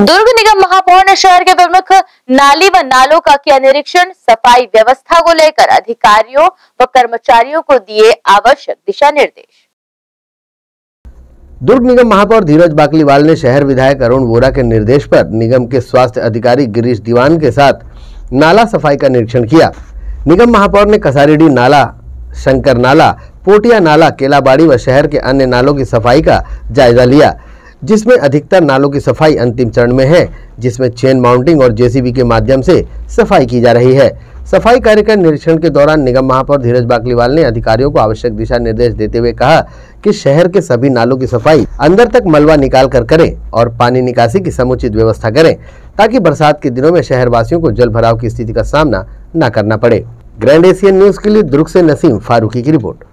दुर्ग निगम महापौर ने शहर के प्रमुख नाली व नालों का किया निरीक्षण, सफ़ाई व्यवस्था को लेकर अधिकारियों व कर्मचारियों को दिए आवश्यक दिशा निर्देश। दुर्ग निगम महापौर धीरज बाकलीवाल ने शहर विधायक अरुण वोरा के निर्देश पर निगम के स्वास्थ्य अधिकारी गिरीश दीवान के साथ नाला सफ़ाई का निरीक्षण किया। निगम महापौर ने कसारीडी नाला, शंकर नाला, पोटिया नाला, केलाबाड़ी व शहर के अन्य नालों की सफ़ाई का जायजा लिया। जिसमें अधिकतर नालों की सफ़ाई अंतिम चरण में है, जिसमें चेन माउंटिंग और जेसीबी के माध्यम से सफ़ाई की जा रही है। सफ़ाई कार्य का निरीक्षण के दौरान निगम महापौर धीरज बाकलीवाल ने अधिकारियों को आवश्यक दिशा निर्देश देते हुए कहा कि शहर के सभी नालों की सफ़ाई अंदर तक मलबा निकाल कर करें और पानी निकासी की समुचित व्यवस्था करें, ताकि बरसात के दिनों में शहर वासियों को जल भराव की स्थिति का सामना न करना पड़े। ग्रैंड एशियन न्यूज़ के लिए दुर्ग से नसीम फारूकी की रिपोर्ट।